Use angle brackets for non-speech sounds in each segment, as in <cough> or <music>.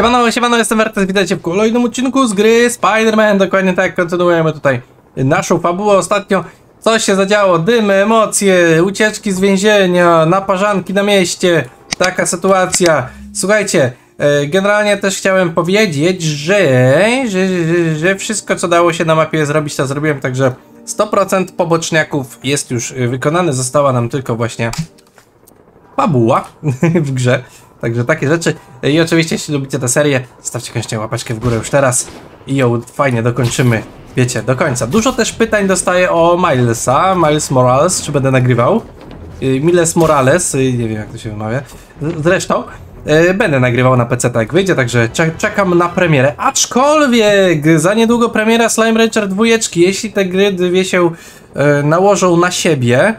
Siemano, siemano, jestem Wertes, witajcie w kolejnym odcinku z gry Spider-Man. Dokładnie tak, kontynuujemy tutaj naszą fabułę. Ostatnio coś się zadziało, dymy, emocje, ucieczki z więzienia, naparzanki na mieście. Taka sytuacja. Słuchajcie, e, generalnie też chciałem powiedzieć, że, że, że, że wszystko co dało się na mapie zrobić, to zrobiłem, także 100% poboczniaków jest już e, wykonane. Została nam tylko właśnie fabuła <laughs> w grze. Także takie rzeczy. I oczywiście, jeśli lubicie tę serię, zostawcie koniecznie łapeczkę w górę już teraz i ją fajnie dokończymy, wiecie, do końca. Dużo też pytań dostaję o Milesa, Miles Morales, czy będę nagrywał. Y, Miles Morales, y, nie wiem jak to się wymawia. Zresztą, y, będę nagrywał na PC tak wyjdzie, także cze- czekam na premierę. Aczkolwiek, za niedługo premiera Slime Rancher 2, jeśli te gry dwie się nałożą na siebie,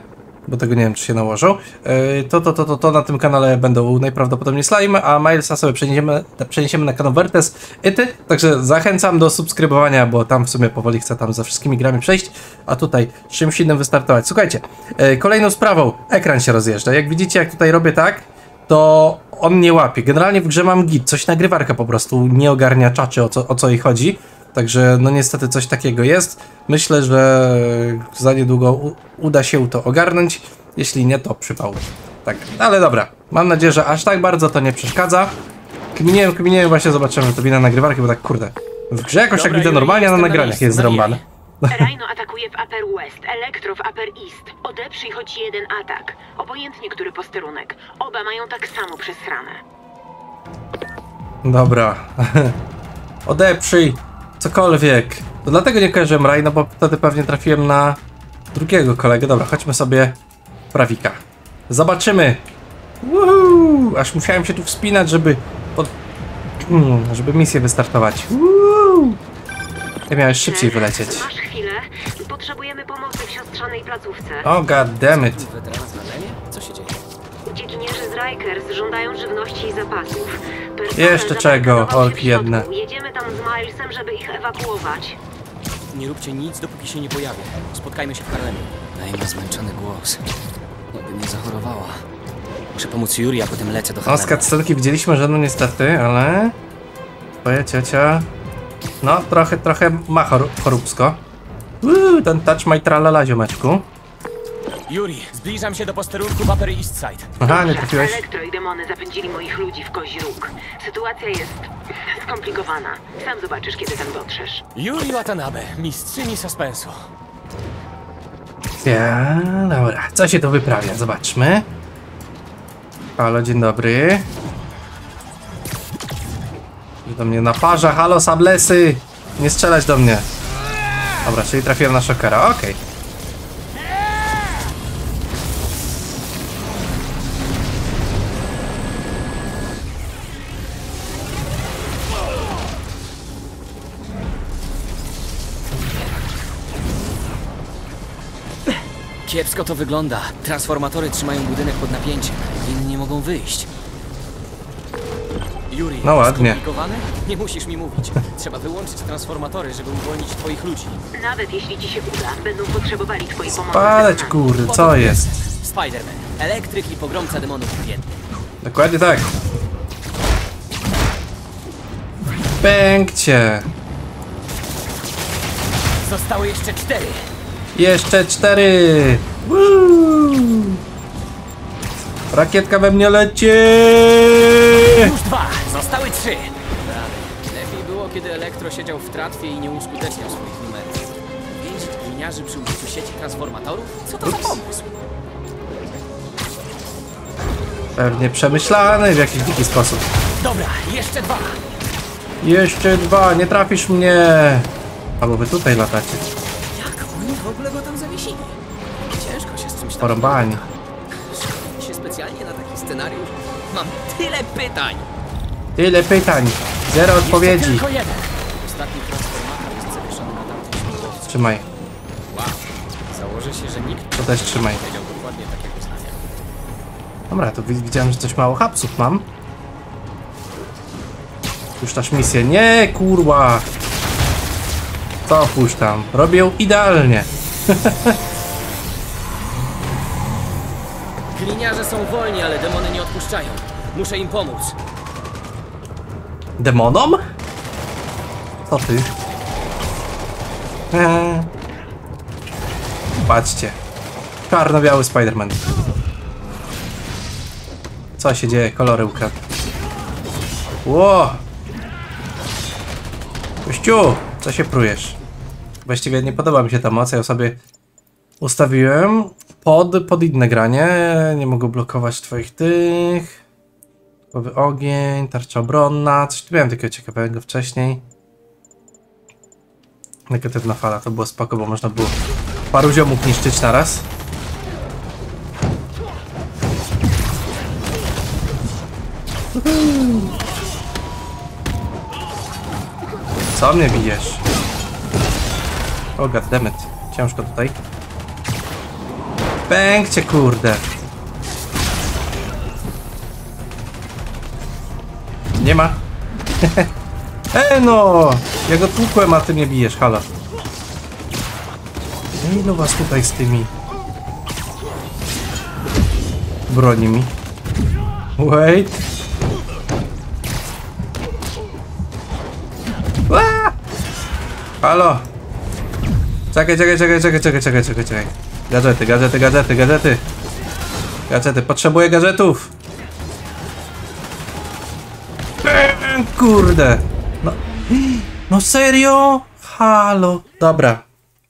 bo tego nie wiem, czy się nałożą, yy, to, to, to, to, to na tym kanale będą najprawdopodobniej slime, a Milesa sobie przeniesiemy, przeniesiemy na kanał Vertes Ity, także zachęcam do subskrybowania, bo tam w sumie powoli chcę tam za wszystkimi grami przejść, a tutaj czymś innym wystartować. Słuchajcie, yy, kolejną sprawą, ekran się rozjeżdża. Jak widzicie, jak tutaj robię tak, to on nie łapie. Generalnie w grze mam git, coś nagrywarka po prostu nie ogarnia czaczy, o co, o co jej chodzi. Także no niestety coś takiego jest. Myślę, że za niedługo uda się to ogarnąć. Jeśli nie, to przypał. Tak, ale dobra. Mam nadzieję, że aż tak bardzo to nie przeszkadza. Kminiłem, kminiłem, właśnie zobaczymy to wina nagrywarki, bo tak kurde. W grze jakoś tak Dobra, widzę Juri, normalnie, a na nagraniach jest zrąbane. <laughs> Rhino atakuje w Upper West, Elektro w Upper East. Odeprzyj choć jeden atak. Obojętnie który posterunek. Oba mają tak samo przesrane. Dobra. <laughs> Odeprzyj. Cokolwiek. To dlatego nie kojarzyłem Raj, no bo wtedy pewnie trafiłem na drugiego kolegę. Dobra, chodźmy sobie w prawika. Zobaczymy. Woohoo! Aż musiałem się tu wspinać, żeby pod... Mm, żeby misję wystartować. Woo! Ja miałeś szybciej wylecieć. Masz chwilę? Potrzebujemy pomocy w siostrzanej placówce. O, oh, god Uciekinierzy z Rikers żądają żywności i zapasów. Personel Jeszcze czego, orki jedne. Jedziemy tam z Milesem, żeby ich ewakuować. Nie róbcie nic, dopóki się nie pojawię. Spotkajmy się w Harlemie. Daj ma zmęczony głos. Jakby nie zachorowała. Muszę pomóc Yuri, a potem lecę do No, Harlemu. z cutscenki widzieliśmy, że no niestety, ale... Twoja ciocia... No, trochę, trochę ma chor choróbsko. Uuu, ten touch my tralala, ziomeczku. Yuri, zbliżam się do posterunku Upper East Side. Aha, nie trafiłeś. Elektro i demony zapędzili moich ludzi w kozi róg. Sytuacja jest skomplikowana. Sam zobaczysz, kiedy tam dotrzesz. Yuri Watanabe, mistrzyni suspensu. Ja, dobra, co się tu wyprawia? Zobaczmy. Halo, dzień dobry. Do mnie naparza, halo, sablesy! Nie strzelać do mnie. Dobra, czyli trafiłem na szokera, okej. Kiepsko to wygląda. Transformatory trzymają budynek pod napięciem. Inni nie mogą wyjść. Yuri, No ładnie. Nie musisz mi mówić. Trzeba wyłączyć transformatory, żeby uwolnić twoich ludzi. Nawet jeśli ci się uda, będą potrzebowali twojej pomocy. Padać, tak kurde, co jest? Spider-Man, elektryk i pogromca demonów w jednym. Dokładnie tak. Pękcie! Zostały jeszcze cztery. Jeszcze cztery! Woo! Rakietka we mnie leci! Już dwa, zostały trzy. Lepiej było, kiedy Elektro siedział w tratwie i nie uskuteczniał swoich numerów. Więzić gliniarzy przy użyciu sieci transformatorów? Co to za pomysł? Pewnie przemyślany w jakiś dziki sposób. Dobra, jeszcze dwa. Jeszcze dwa, nie trafisz mnie! Albo wy tutaj latacie. Porąbani. Się specjalnie na taki scenariusz? Mam tyle pytań! Tyle pytań, zero Jeszcze odpowiedzi. tylko jeden. Ostatni transformator jest zawieszony na tamtym śmigłowcu. Trzymaj, Wow. Założę się, że nikt to też trzymaj. Dobra, to wi- widziałem, że coś mało hapsów mam. Puszczasz misję. Nie, kurwa! Co puszczam? Robię idealnie. <laughs> Gliniarze są wolni, ale demony nie odpuszczają. Muszę im pomóc. Demonom? Co ty? Eee. Patrzcie. Czarno-biały Spider-Man. Co się dzieje? Kolory ukradł. Ło! Kościół! Co się prujesz? Właściwie nie podoba mi się ta moc, ja sobie ustawiłem pod, pod inne granie. Nie mogę blokować twoich tych. Głowy ogień, tarcza obronna. Coś tu miałem takiego ciekawego wcześniej. Negatywna fala, to było spoko, bo można było paru ziomów niszczyć naraz. Co mnie bijesz? O goddammit. Ciężko tutaj. Pękcie kurde. Nie ma. <laughs> e no! Ja go tłukłem, a ty mnie bijesz, halo. No Ilu was tutaj z tymi broni Wait. Ła! Halo. Czekaj, czekaj, czekaj, czekaj, czekaj, czekaj, czekaj. Gadżety, gadżety, gadżety, gadżety. Gadżety, potrzebuję gadżetów. Kurde. No, <gasps> no serio? Halo. Dobra.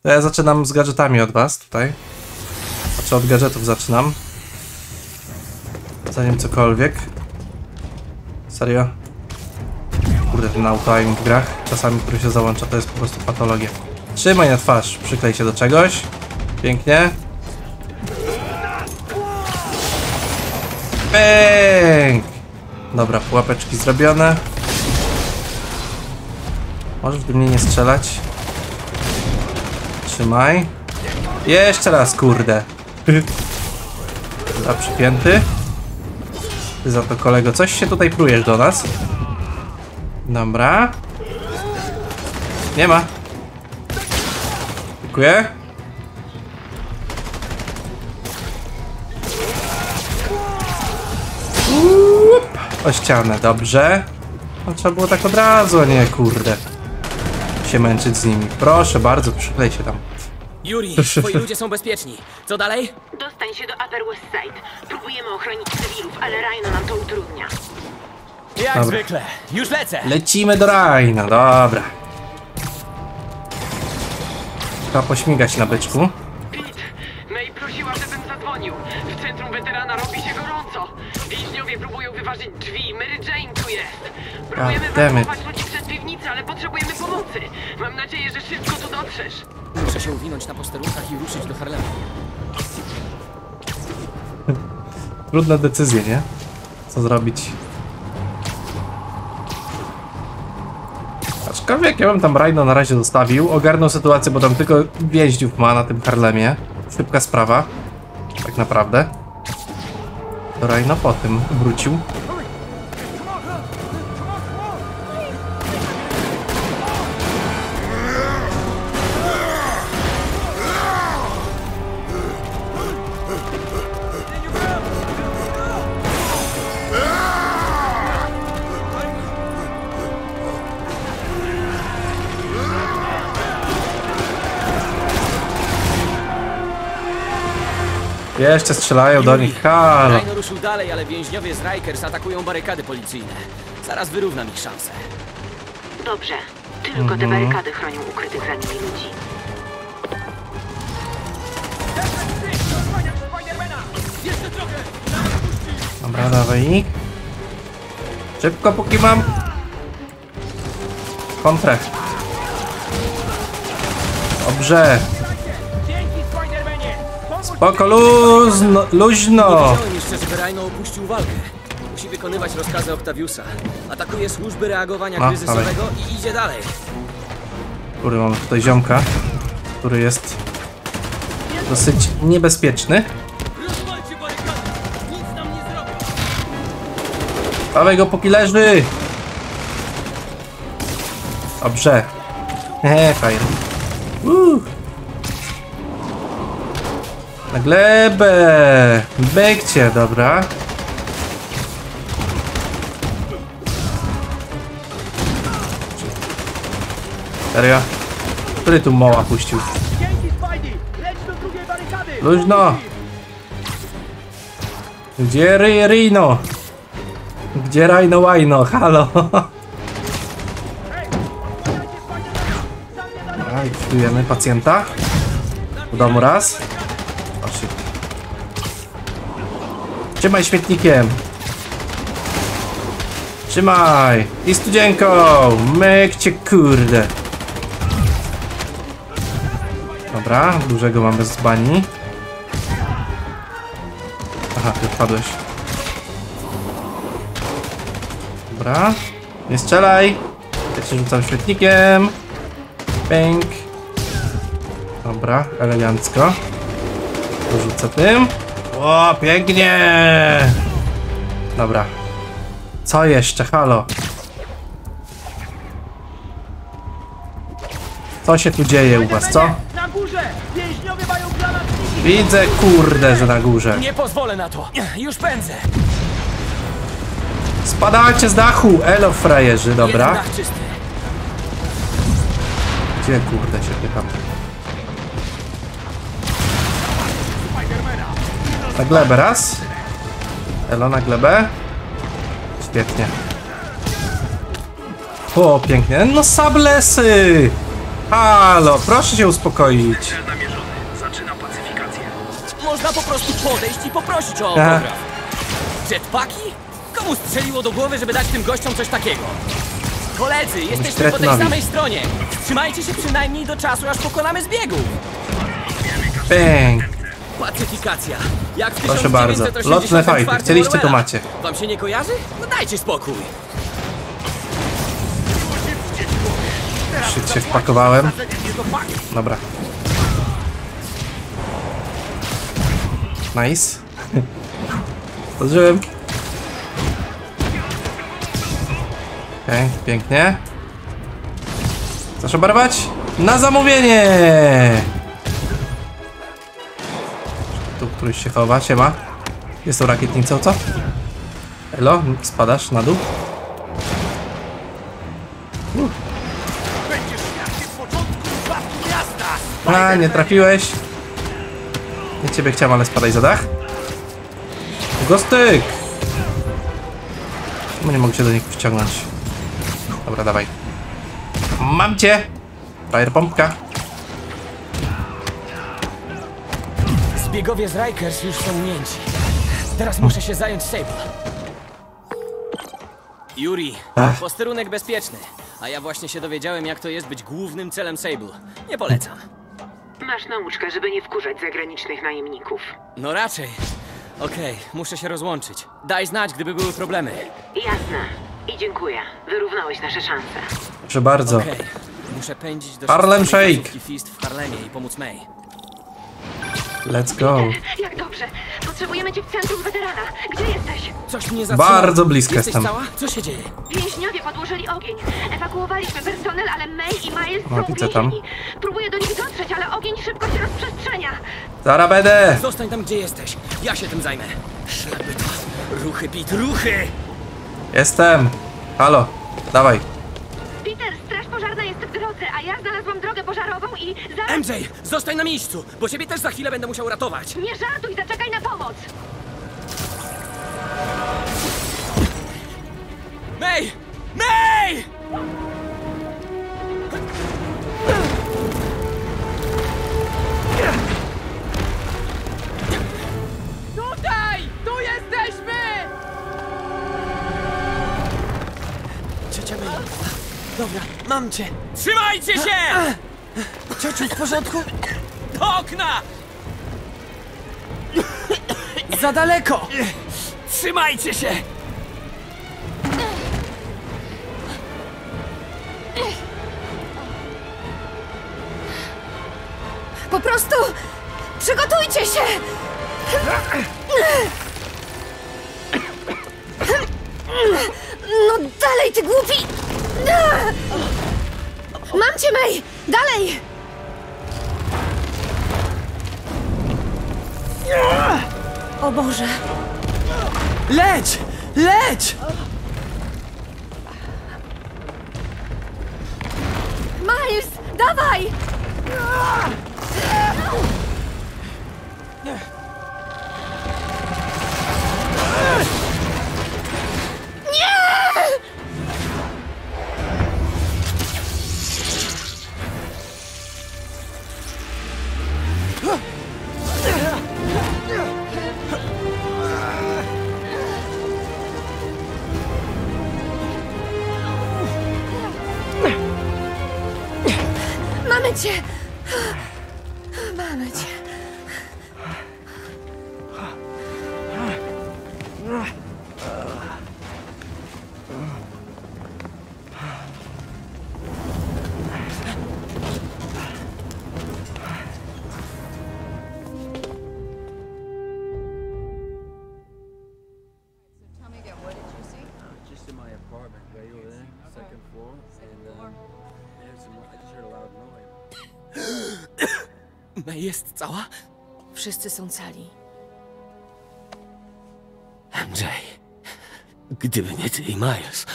To ja zaczynam z gadżetami od was tutaj. Znaczy od gadżetów zaczynam. Zanim cokolwiek. Serio? Kurde, ten auto-aim w grach, czasami, który się załącza, to jest po prostu patologia. Trzymaj na twarz, przyklej się do czegoś. Pięknie. Bęk! Dobra, pułapeczki zrobione. Możesz do mnie nie strzelać. Trzymaj. Jeszcze raz, kurde. Dobra, przypięty. Ty za to kolego, coś się tutaj prujesz do nas. Dobra. Nie ma. Dziękuję. O ścianę, dobrze. No, trzeba było tak od razu, a nie kurde. Się męczyć z nimi. Proszę bardzo, przyklej się tam. Yuri, twoi ludzie są bezpieczni. Co dalej? Dostań się do Upper West Side. Próbujemy ochronić cywilów, ale Rhino nam to utrudnia. Jak Dobra. zwykle. Już lecę. Lecimy do Rajna, dobra. Trzeba pośmigać na byczku. Wyważyć drzwi. Mary Jane tu jest. Próbujemy ewakuować ludzi przed piwnicę, ale potrzebujemy pomocy. Mam nadzieję, że szybko tu dotrzesz. Muszę się uwinąć na posterunkach i ruszyć do Harlemu. <laughs> Trudne decyzje, nie? Co zrobić? Aczkolwiek ja bym tam Rhino na razie zostawił, ogarnął sytuację, bo tam tylko więźniów ma na tym Harlemie. Szybka sprawa. Tak naprawdę. Rhino po tym wrócił. Jeszcze strzelają do nich. Halo. Rhino ruszył dalej, ale więźniowie z Rikers atakują barykady policyjne. Zaraz wyrównam ich szanse. Dobrze. Tylko te barykady chronią ukrytych za nimi ludzi. Dobra, dawaj. Szybko, póki mam. Kontrę. Dobrze. Spoko, luzno, luźno. Wiedziałem jeszcze, żeby Rhino opuścił walkę. Musi wykonywać rozkazy Octaviusa. Atakuje służby reagowania A, kryzysowego i idzie dalej. Kurde, mamy tutaj ziomka, który jest dosyć niebezpieczny. Nie! Dawaj go, póki leży. Dobrze. Hehe, fajnie. Uh. Na glebę. Bekcie, dobra. Serio? Który tu moła puścił? Luźno! Gdzie ry Rino? Gdzie Rhino Wino? Halo! Likwidujemy pacjenta. Mu raz. O shit. Trzymaj śmietnikiem! Trzymaj! I studzienką! Myk cię kurde! Dobra, dużego mamy z bani. Aha, ty wpadłeś. Dobra. Nie strzelaj! Ja cię rzucam świetnikiem. Pęk. Dobra, elegancko. Porzucę tym. O, pięknie! Dobra. Co jeszcze? Halo. Co się tu dzieje u was, co? Na górze! Więźniowie mają granatniki! Widzę, kurde, że na górze. Nie pozwolę na to! Już pędzę! Spadacie z dachu! Elo, frajerzy, Jeden dobra. dach czysty. Gdzie, kurde, się pytam. Na glebę raz. Elo, na glebę. Świetnie. O, pięknie. No, sablesy! Halo, proszę się uspokoić. Można po prostu podejść i poprosić o autograf. Jetpacki? Komu strzeliło do głowy, żeby dać tym gościom coś takiego? Koledzy, jesteśmy po tej samej stronie. Trzymajcie się przynajmniej do czasu, aż pokonamy zbiegów. Bang. Pacyfikacja. Jak w Proszę bardzo. 1984 Lotne fajty. Chcieliście, to macie. Wam się nie kojarzy? No dajcie spokój. Się wpakowałem. Dobra. Nice. <laughs> Zdążyłem. Okej, pięknie. Chcesz oberwać? Na zamówienie! Któryś się chowa, siema. Jest tą rakietnicą, co? Elo, spadasz na dół? A, nie trafiłeś. Nie ciebie chciałem, ale spadaj za dach. Gostyk! Czemu nie mogę się do nich wciągnąć? Dobra, dawaj. Mam cię! Fire pompka. Zbiegowie z Rikers już są ujęci. Teraz muszę się zająć Sable. Yuri, Ach. posterunek bezpieczny. A ja właśnie się dowiedziałem, jak to jest być głównym celem Sable. Nie polecam. Masz nauczkę, żeby nie wkurzać zagranicznych najemników. No raczej. Okej, muszę się rozłączyć. Daj znać, gdyby były problemy. Jasne. I dziękuję. Wyrównałeś nasze szanse. Proszę bardzo. Okej, muszę pędzić do Harlem Shake. placówki Fist w Harlemie i pomóc May. Let's go. Jak dobrze. Potrzebujemy cię w centrum weterana. Gdzie jesteś? Coś mnie zatrzymało. Bardzo blisko Jesteś jestem. cała? Co się dzieje? Więźniowie podłożyli ogień. Ewakuowaliśmy personel, ale May i Miles No, są widzę tam. uwięzieni. Próbuję do nich dotrzeć, ale ogień szybko się rozprzestrzenia. Zara będę! Zostań tam, gdzie jesteś. Ja się tym zajmę. Szlak by to. Ruchy, Pit, ruchy! Jestem! Halo, dawaj. Drodze, a ja znalazłam drogę pożarową i zaraz... MJ, zostań na miejscu, bo ciebie też za chwilę będę musiał ratować. Nie żartuj, zaczekaj na pomoc! May! May! Dobra, mam cię. Trzymajcie się! Ciociu, w porządku? Do okna! Za daleko! Trzymajcie się! Po prostu przygotujcie się! No dalej, ty głupi! Mam cię, May! Dalej! O Boże! Leć! Leć! Miles! Dawaj! Mamy cię! Mamy cię. Jest cała? Wszyscy są cali. MJ. Gdyby nie ty i Miles,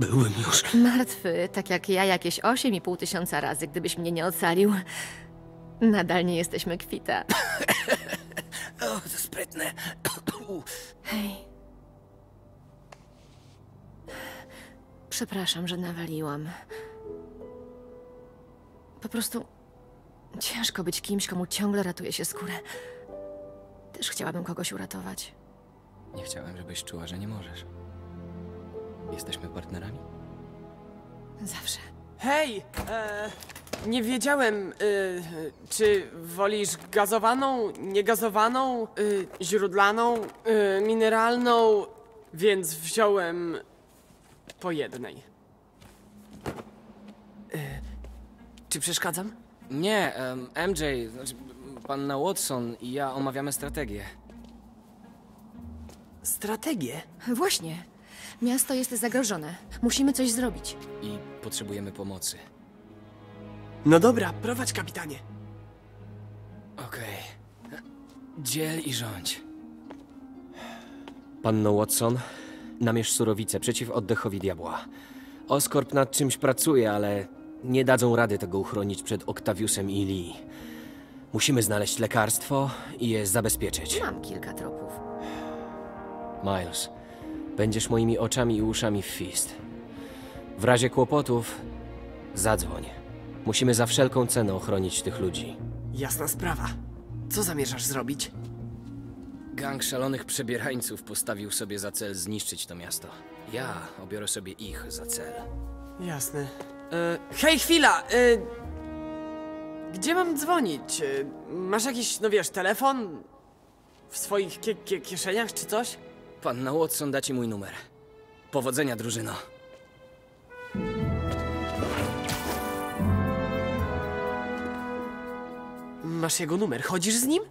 byłbym już... Martwy, tak jak ja jakieś 8,5 tysiąca razy, gdybyś mnie nie ocalił. Nadal nie jesteśmy kwita. <laughs> O, to sprytne. <clears throat> Hej. Przepraszam, że nawaliłam. Po prostu ciężko być kimś, komu ciągle ratuje się skórę. Też chciałabym kogoś uratować. Nie chciałem, żebyś czuła, że nie możesz. Jesteśmy partnerami? Zawsze. Hej! E, nie wiedziałem, e, czy wolisz gazowaną, niegazowaną, e, źródlaną, e, mineralną, więc wziąłem po jednej. E, czy przeszkadzam? Nie, em, MJ, znaczy panna Watson i ja omawiamy strategię. Strategię? Właśnie. Miasto jest zagrożone. Musimy coś zrobić. I potrzebujemy pomocy. No dobra, prowadź kapitanie. Okej. Dziel i rządź. Panno Watson, namierz surowice przeciw oddechowi diabła. Oskorp nad czymś pracuje, ale nie dadzą rady tego uchronić przed Octaviusem i Lee. Musimy znaleźć lekarstwo i je zabezpieczyć. Mam kilka tropów. Miles, będziesz moimi oczami i uszami w Fist. W razie kłopotów, zadzwoń. Musimy za wszelką cenę ochronić tych ludzi. Jasna sprawa. Co zamierzasz zrobić? Gang szalonych przebierańców postawił sobie za cel zniszczyć to miasto. Ja obiorę sobie ich za cel. Jasne. E, hej, chwila! E, gdzie mam dzwonić? E, masz jakiś, no wiesz, telefon? W swoich kie kie kieszeniach czy coś? Panna Watson da ci mój numer. Powodzenia, drużyno. Masz jego numer, chodzisz z nim?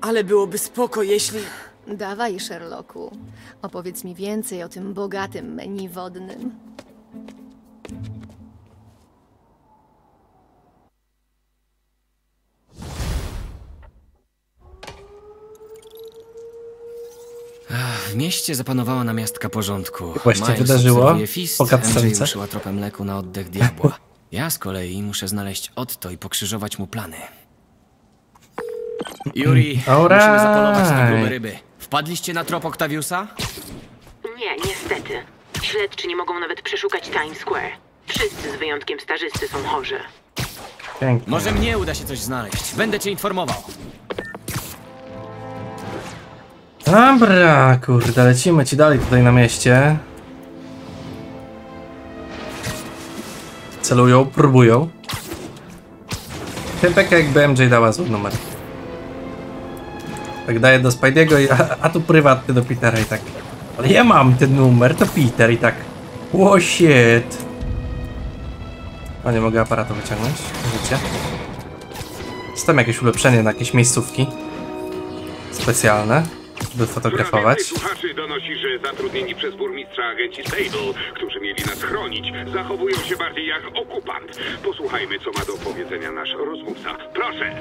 Ale byłoby spoko, jeśli... Dawaj, Sherlocku. Opowiedz mi więcej o tym bogatym menu wodnym. W mieście zapanowała namiastka porządku. Właśnie Miles wydarzyło Fist. MJ ruszyła tropem mleku na oddech diabła. <laughs> Ja z kolei muszę znaleźć Otto i pokrzyżować mu plany. Yuri, Alright. musimy zapolować na grube ryby. Wpadliście na trop Octaviusa? Nie, niestety. Śledczy nie mogą nawet przeszukać Times Square. Wszyscy z wyjątkiem stażysty są chorzy. Pięknie. Może mnie uda się coś znaleźć. Będę cię informował. Dobra, kurde, lecimy ci dalej tutaj na mieście. Celują, próbują. Typek jakby MJ dała zły numer. Tak daje do Spidey'ego, i- a, a tu prywatny do Petera i tak. Ale ja mam ten numer, to Peter i tak. Oh shit. Nie mogę aparatu wyciągnąć. Widzicie? Jest tam jakieś ulepszenie na jakieś miejscówki. Specjalne, by fotografować. Coraz więcej słuchaczy donosi, że zatrudnieni przez burmistrza agenci Sable, którzy mieli nas chronić, zachowują się bardziej jak okupant. Posłuchajmy, co ma do powiedzenia nasz rozmówca. Proszę!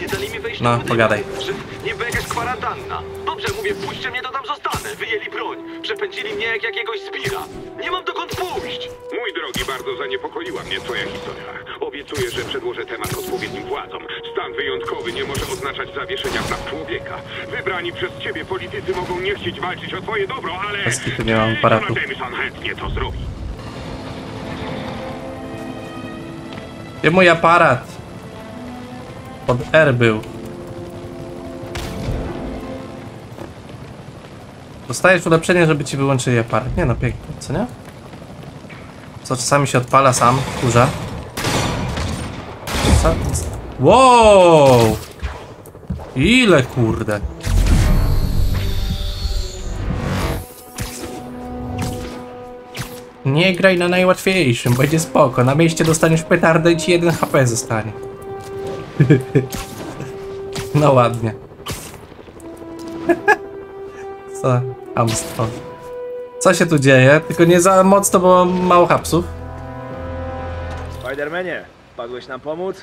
Nie dali mi wejść No, pogadaj. Że niby jakaś kwarantanna. Dobrze, mówię, puśćcie mnie, to tam zostanę. Wyjęli broń. Przepędzili mnie jak jakiegoś zbira. Nie mam dokąd pójść. Mój drogi, bardzo zaniepokoiła mnie twoja historia. Obie Obiecuję, że przedłożę temat odpowiednim władzom. Stan wyjątkowy nie może oznaczać zawieszenia praw człowieka. Wybrani przez ciebie politycy mogą nie chcieć walczyć o twoje dobro, ale... Bez kitu nie mam aparatu. Jameson chętnie to zrobi. Gdzie mój aparat? Pod R był. Dostajesz ulepszenie, żeby ci wyłączyli aparat. Nie no, pięknie, co nie? Co czasami się odpala sam, kurza. Wow! Ile kurde? Nie graj na najłatwiejszym, będzie spoko. Na mieście dostaniesz petardę i ci jeden HP zostanie. <laughs> No ładnie. <laughs> Co? Amstwo. Co się tu dzieje? Tylko nie za mocno, bo mam mało hapsów. Spidermanie, wpadłeś nam pomóc?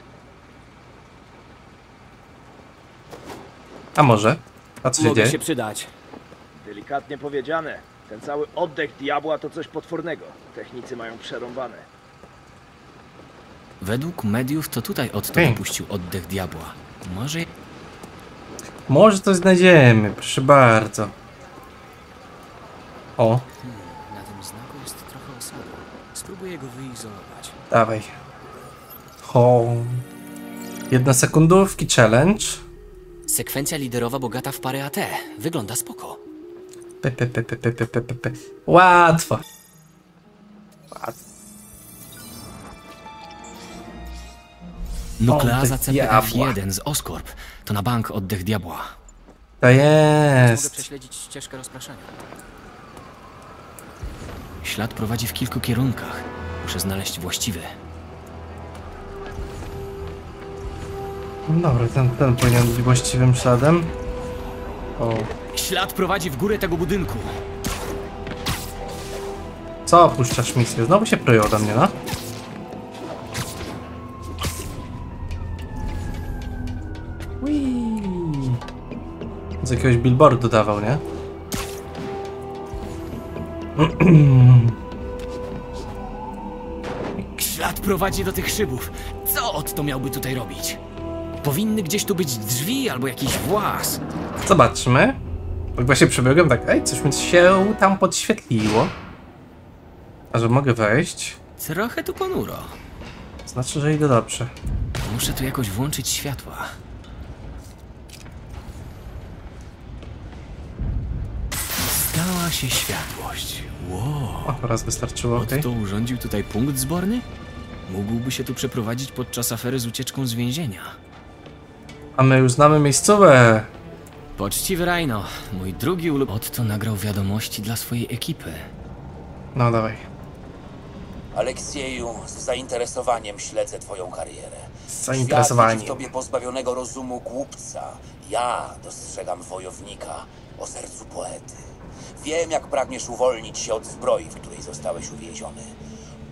A może? A co się Mogę dzieje? się przydać. Delikatnie powiedziane. Ten cały oddech diabła to coś potwornego. Technicy mają przerąbane. Według mediów to tutaj Otto Pięknie. wypuścił oddech diabła. Może Może coś znajdziemy, proszę bardzo. O, na tym znaku jest trochę osadu. Spróbuję go wyizolować. dawaj. Ho. Jedna sekundówki challenge. Sekwencja liderowa bogata w parę AT. Wygląda spoko. Pe, pe, pe, pe, pe, pe, pe, pe. Łatwo. Łatwo. Nukleaza CPF-1 z oskorp. To na bank oddech diabła. To jest. Mogę prześledzić ścieżkę rozpraszania. Ślad prowadzi w kilku kierunkach. Muszę znaleźć właściwy. Dobra, ten, ten powinien być właściwym śladem. O. Ślad prowadzi w górę tego budynku. Co opuszczasz misję? Znowu się pryją ode mnie, no? Whee. Z jakiegoś billboardu dawał, nie? Ślad prowadzi do tych szybów. Co Otto miałby tutaj robić? Powinny gdzieś tu być drzwi albo jakiś włas. Zobaczmy. Jak właśnie przebiegłem, tak, ej, coś mi się tam podświetliło. A że mogę wejść? Trochę tu ponuro. Znaczy, że idę dobrze. Muszę tu jakoś włączyć światła. Stała się światłość. Wow. O, raz wystarczyło, okej. Otto urządził tutaj punkt zborny? Mógłby się tu przeprowadzić podczas afery z ucieczką z więzienia. A my już znamy miejscowe. Poczciwy Rhino, mój drugi ulub... Otto nagrał wiadomości dla swojej ekipy. No, dawaj. Aleksieju, z zainteresowaniem śledzę twoją karierę. Z zainteresowaniem. Świat w tobie pozbawionego rozumu głupca. Ja dostrzegam wojownika o sercu poety. Wiem, jak pragniesz uwolnić się od zbroi, w której zostałeś uwięziony.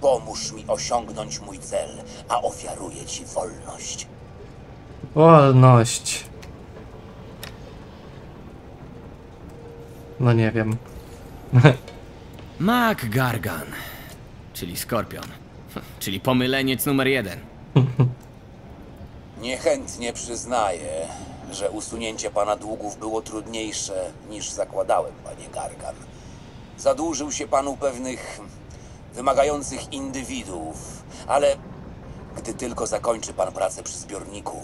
Pomóż mi osiągnąć mój cel, a ofiaruję ci wolność. Wolność. No nie wiem. <laughs> Mac Gargan, czyli Skorpion, czyli pomyleniec numer jeden. <laughs> Niechętnie przyznaję, że usunięcie pana długów było trudniejsze niż zakładałem, panie Gargan. Zadłużył się panu pewnych wymagających indywiduów, ale gdy tylko zakończy pan pracę przy zbiorniku,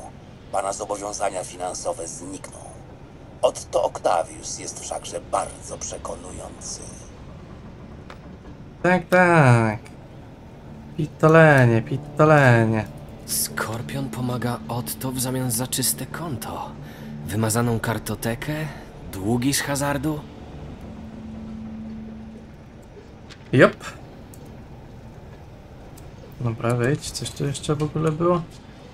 pana zobowiązania finansowe znikną. Otto Octavius jest wszakże bardzo przekonujący. Tak, tak. Pitolenie, pitolenie. Skorpion pomaga Otto w zamian za czyste konto. Wymazaną kartotekę, długi z hazardu. Jop. Dobra, wejdź. Coś tu jeszcze w ogóle było?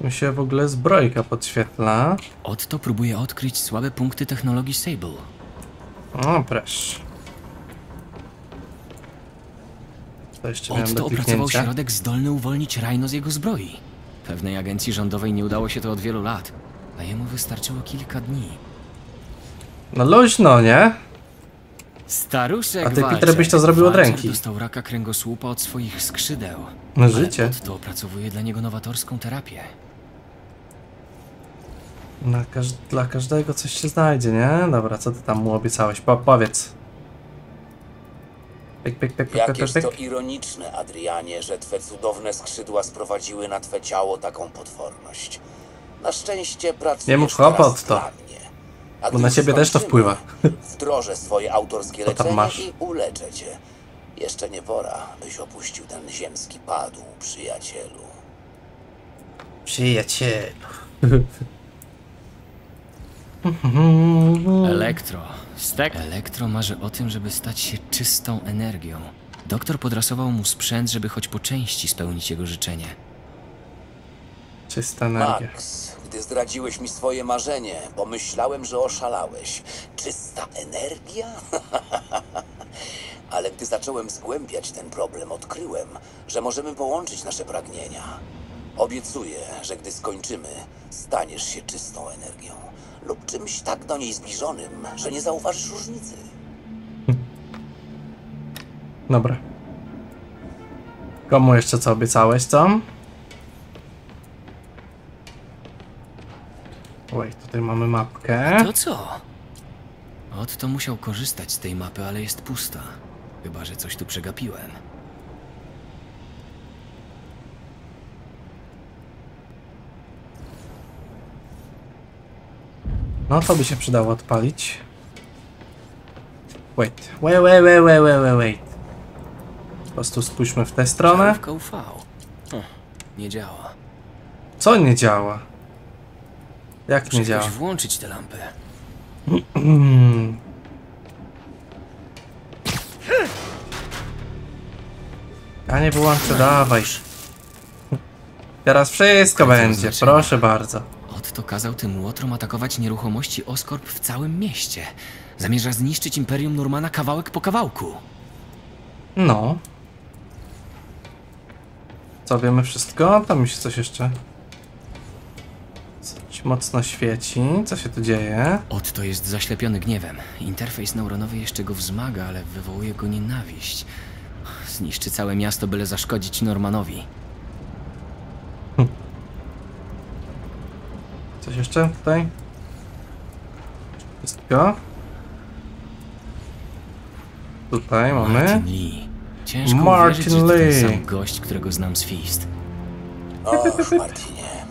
Mi się w ogóle zbrojka podświetla. Otto próbuje odkryć słabe punkty technologii Sable. O, proszę. Co jeszcze Otto opracował środek zdolny uwolnić Rhino z jego zbroi. Pewnej agencji rządowej nie udało się to od wielu lat, a jemu wystarczyło kilka dni. No luźno, nie? Staruszek A ty. Peter, byś to zrobił od ręki. dostał raka kręgosłupa od swoich skrzydeł. No, życie. Otto opracowuje dla niego nowatorską terapię. Na każ dla każdego coś się znajdzie, nie? Dobra, co ty tam mu obiecałeś? Po powiedz. Pyk, pyk, pyk, pyk, pyk, Jakież pyk. to ironiczne, Adrianie, że twe cudowne skrzydła sprowadziły na twe ciało taką potworność. Na szczęście pracujesz Nie mów chłopot, to. dla mnie. A Bo na ciebie też to wpływa. <laughs> Wdrożę swoje autorskie leczenie masz. i uleczę cię. Jeszcze nie pora, byś opuścił ten ziemski padł, przyjacielu. Przyjacielu. <laughs> Elektro. Stek. Elektro marzy o tym, żeby stać się czystą energią. Doktor podrasował mu sprzęt, żeby choć po części spełnić jego życzenie. Czysta energia. Max, gdy zdradziłeś mi swoje marzenie, pomyślałem, że oszalałeś. Czysta energia? <laughs> Ale gdy zacząłem zgłębiać ten problem, odkryłem, że możemy połączyć nasze pragnienia. Obiecuję, że gdy skończymy, staniesz się czystą energią. Lub czymś tak do niej zbliżonym, że nie zauważysz różnicy. Dobra. Komu jeszcze co obiecałeś, co? Oj, tutaj mamy mapkę. To co? Otto musiał korzystać z tej mapy, ale jest pusta. Chyba, że coś tu przegapiłem. No to by się przydało odpalić. Wait, wait, wait, wait, wait, wait, wait. Po prostu spójrzmy w tę stronę. UV. O, nie działa. Co nie działa? Jak nie działa? włączyć tę lampę. <clears throat> Ja nie wyłączę, dawaj. Teraz wszystko będzie, proszę bardzo. Otto kazał tym łotrom atakować nieruchomości Oscorp w całym mieście. Zamierza zniszczyć Imperium Normana kawałek po kawałku. No. Co, wiemy wszystko? Tam mi się coś jeszcze... Coś mocno świeci. Co się tu dzieje? Otto jest zaślepiony gniewem. Interfejs neuronowy jeszcze go wzmaga, ale wywołuje go nienawiść. Zniszczy całe miasto, byle zaszkodzić Normanowi. Coś jeszcze tutaj? Wszystko? Tutaj mamy. Martin Lee. Ciężko Martin uwierzyć, że to ten Lee. sam gość, którego znam z Fist. Och, Martinie.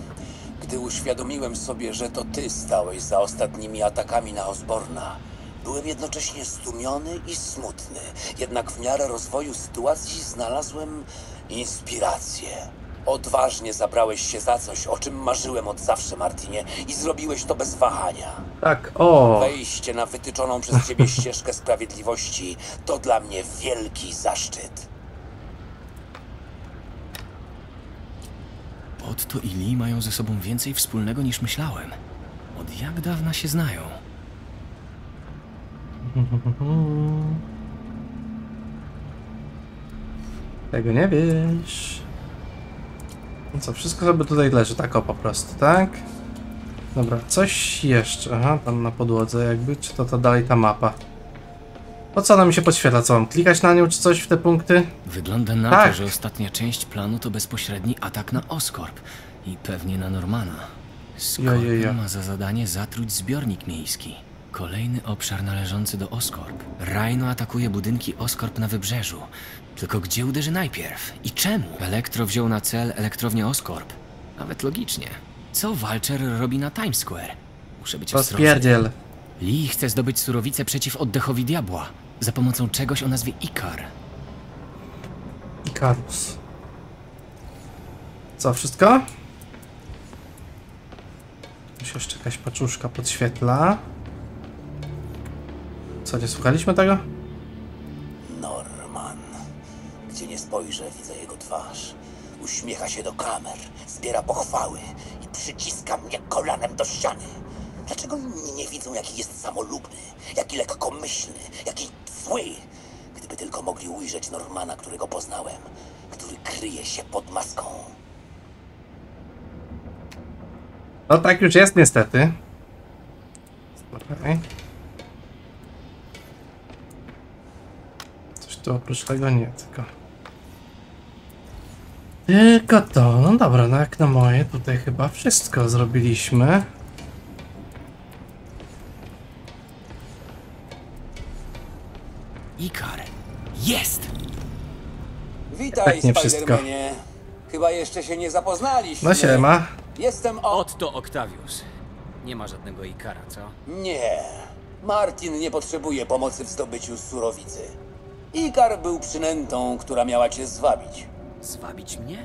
Gdy uświadomiłem sobie, że to ty stałeś za ostatnimi atakami na Osborna, byłem jednocześnie zdumiony i smutny. Jednak w miarę rozwoju sytuacji znalazłem inspirację. Odważnie zabrałeś się za coś, o czym marzyłem od zawsze, Martinie, i zrobiłeś to bez wahania. Tak, o! Wejście na wytyczoną przez ciebie <laughs> ścieżkę sprawiedliwości to dla mnie wielki zaszczyt. Otto i Lee mają ze sobą więcej wspólnego niż myślałem. Od jak dawna się znają? Tego nie wiesz. No co, wszystko sobie tutaj leży, tak o po prostu, tak? Dobra, coś jeszcze. Aha, tam na podłodze jakby, czy to to dalej ta mapa? Po co ona mi się podświetla? Co mam klikać na nią, czy coś w te punkty? Wygląda na Tak. to, że ostatnia część planu to bezpośredni atak na Oscorp i pewnie na Normana. Skorpion ma za zadanie zatruć zbiornik miejski. Kolejny obszar należący do Oscorp. Rhino atakuje budynki Oscorp na wybrzeżu. Tylko gdzie uderzy najpierw? I czemu? Elektro wziął na cel elektrownię Oscorp. Nawet logicznie. Co Walcher robi na Times Square? Muszę być ostrożny. Rozpierdziel. Lee chce zdobyć surowicę przeciw oddechowi diabła za pomocą czegoś o nazwie Ikar. Ikarus. Co, wszystko? Tu się jeszcze jakaś paczuszka podświetla. Co, nie słuchaliśmy tego? Spojrzę, widzę jego twarz. Uśmiecha się do kamer, zbiera pochwały i przyciska mnie kolanem do ściany. Dlaczego inni nie widzą, jaki jest samolubny, jaki lekkomyślny, jaki zły? Gdyby tylko mogli ujrzeć Normana, którego poznałem, który kryje się pod maską. No tak już jest niestety. Okej. tu oprócz tego nie, tylko... Tylko to, no dobra, no jak na moje tutaj chyba wszystko zrobiliśmy. Ikar. Jest! Witaj, Tak nie wszystko. Spidermanie. Chyba jeszcze się nie zapoznaliśmy. No siema. Jestem o... Otto Octavius. Nie ma żadnego Ikara, co? Nie. Martin nie potrzebuje pomocy w zdobyciu surowicy. Ikar był przynętą, która miała cię zwabić. Zwabić mnie?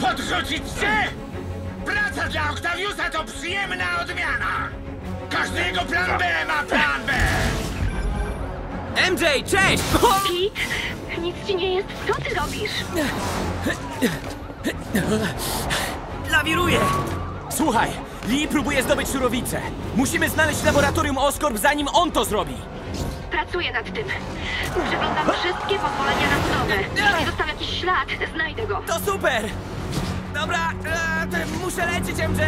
Podrzucić cię? Praca dla Octaviusa to przyjemna odmiana! Każdy jego plan B ma plan B! MJ, cześć! Pete, nic ci nie jest. Co ty robisz? <laughs> Lawiruję! Słuchaj, Lee próbuje zdobyć surowicę. Musimy znaleźć laboratorium Oscorp, zanim on to zrobi. Pracuję nad tym. Przeglądam wszystkie pozwolenia na budowę. Jeśli został jakiś ślad, znajdę go. To super! Dobra, e, muszę lecieć, MJ!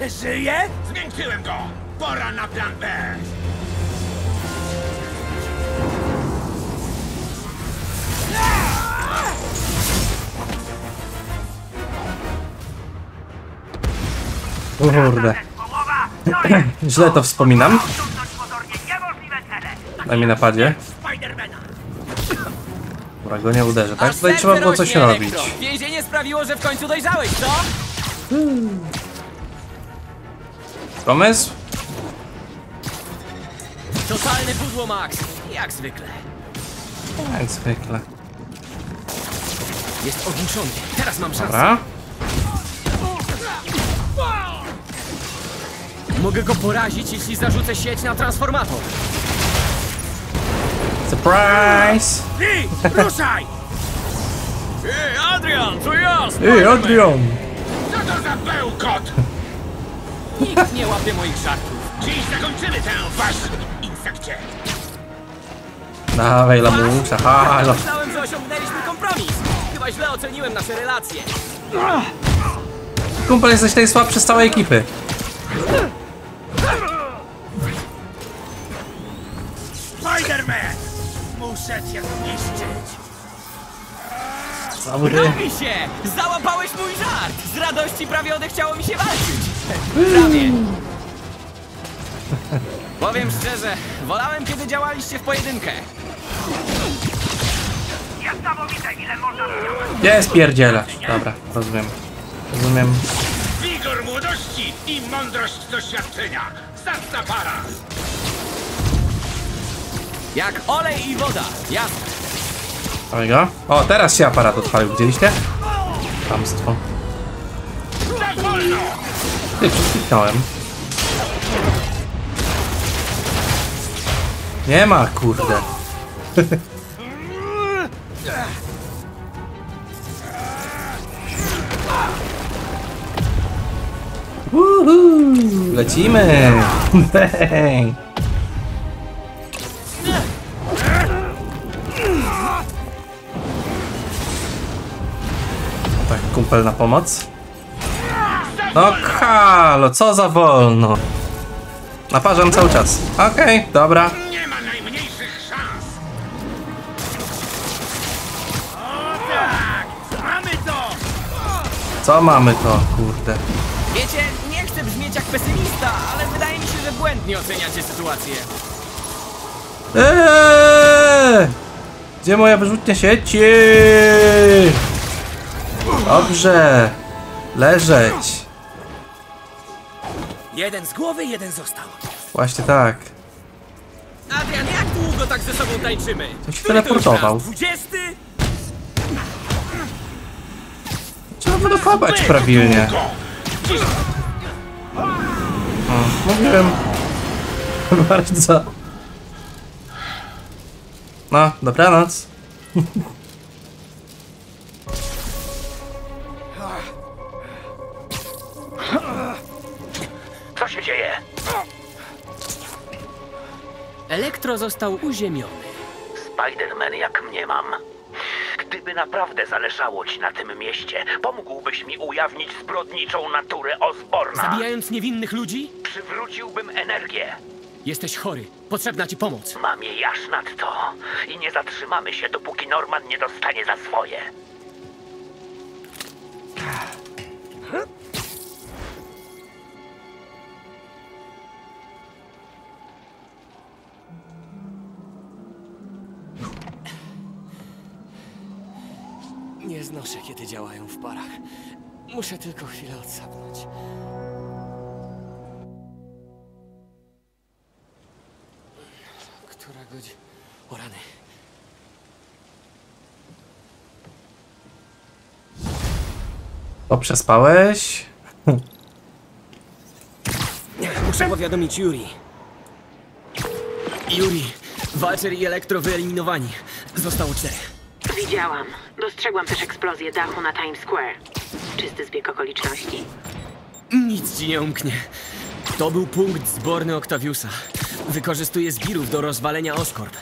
Jeszcze żyje? Zmiękczyłem go! Pora na plan B! Kurde. <clears throat> Źle to wspominam. Na mi napadzie. Dobra, go nie uderzę, tak? Tutaj trzeba było coś robić. Więzienie sprawiło, że w końcu dojrzałeś, co? Pomysł? Totalne pudło, Max. Jak zwykle. Jak zwykle. Jest ogłuszony. Teraz mam szansę. Dobra. Mogę go porazić, jeśli zarzucę sieć na transformator. Surprise! Lee, ruszaj! Ej, Adrian, to ja! Ej, Adrian! Co to za bełkot? Nikt nie łapie moich żartów. Dziś zakończymy tę wasz insekcie! Dawaj, lamusa, halo. Myślałem, że osiągnęliśmy kompromis. Chyba źle oceniłem nasze relacje. Kumpel, jesteś najsłabszy z całej ekipy. Dobry. Robi się! Załapałeś mój żart! Z radości prawie odechciało mi się walczyć. Prawie. Powiem szczerze, wolałem kiedy działaliście w pojedynkę. Niesamowite, ile można Gdzie spierdziela? Dobra, rozumiem. Rozumiem. Wigor młodości i mądrość doświadczenia! Zacna para! Jak olej i woda, jasne. Dawaj. O, teraz się aparat odpalił, widzieliście? Tamstwo. Ty, przykliknąłem. Nie ma, kurde. <laughs> Woohoo! Lecimy! <laughs> Kumpel na pomoc. No halo, co za wolno. Naparzam cały czas. Okej, dobra. Nie ma najmniejszych szans! O tak! Mamy to! Co mamy to, kurde? Wiecie, nie chcę brzmieć jak pesymista, ale wydaje mi się, że błędnie oceniacie sytuację. Eee! Gdzie moja wyrzutnia sieci? Dobrze. Leżeć. Jeden z głowy, jeden został. Właśnie tak. Adrian, jak długo tak ze sobą tańczymy? To się teleportował. Dwudziesty? Trzeba by dokopać prawilnie. O, mówiłem. <laughs> Bardzo. No, dobranoc. <laughs> Elektro został uziemiony. Spider-Man jak mnie mam. Gdyby naprawdę zależało ci na tym mieście, pomógłbyś mi ujawnić zbrodniczą naturę Osborna. Zabijając niewinnych ludzi? Przywróciłbym energię. Jesteś chory. Potrzebna ci pomoc. Mamie jasz nad to. I nie zatrzymamy się, dopóki Norman nie dostanie za swoje. Znoszę, kiedy działają w parach. Muszę tylko chwilę odsapnąć. Która godzina? O rany. To przespałeś? Muszę powiadomić Yuri. Yuri, Walcher i Elektro wyeliminowani. Zostało czterech. Widziałam. Dostrzegłam też eksplozję dachu na Times Square. Czysty zbieg okoliczności. Nic ci nie umknie. To był punkt zborny Octaviusa. Wykorzystuje zbirów do rozwalenia Oscorp.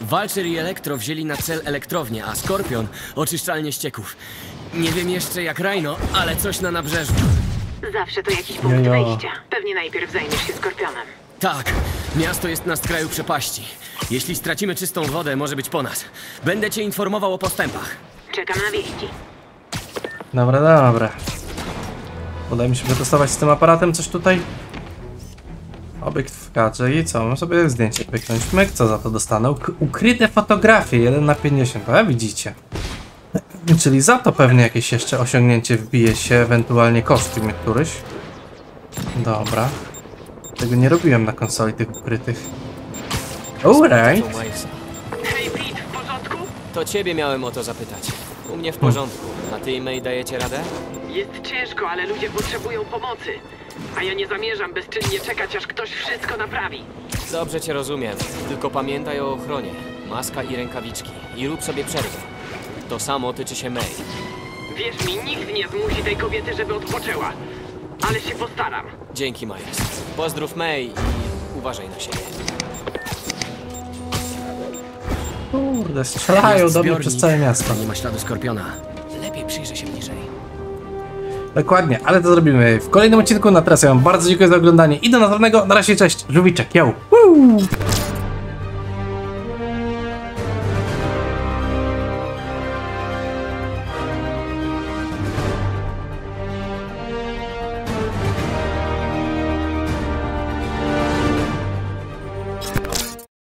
Walcher i Elektro wzięli na cel elektrownię, a Skorpion oczyszczalnię ścieków. Nie wiem jeszcze jak Rhino, ale coś na nabrzeżu. Zawsze to jakiś punkt Jojo. wejścia. Pewnie najpierw zajmiesz się skorpionem. Tak, miasto jest na skraju przepaści. Jeśli stracimy czystą wodę, może być po nas. Będę cię informował o postępach. Czekam na wieści. Dobra, dobra. Uda mi się przetestować z tym aparatem coś tutaj. Obiekt w kadrze i co? Mam sobie zdjęcie pyknąć. Myk, co za to dostanę? Uk ukryte fotografie 1 na 50, a widzicie. Czyli za to pewnie jakieś jeszcze osiągnięcie wbije się, ewentualnie kostium któryś. Dobra. Tego nie robiłem na konsoli tych ukrytych. Alright. Hej, Pete, w porządku? To ciebie miałem o to zapytać. U mnie w porządku. A ty i May dajecie radę? Jest ciężko, ale ludzie potrzebują pomocy. A ja nie zamierzam bezczynnie czekać, aż ktoś wszystko naprawi. Dobrze cię rozumiem. Tylko pamiętaj o ochronie. Maska i rękawiczki. I rób sobie przerwę. To samo tyczy się May. Wierz mi, nikt nie zmusi tej kobiety, żeby odpoczęła. Ale się postaram. Dzięki, Miles. Pozdrów May i uważaj na siebie. Kurde, strzelają Jest do mnie zbiornik. przez całe miasto. Nie ma śladu skorpiona. Lepiej przyjrzę się bliżej. Dokładnie, ale to zrobimy w kolejnym odcinku. Na teraz ja wam bardzo dziękuję za oglądanie i do następnego. Na razie, cześć, żółwiczek, yo! Woo!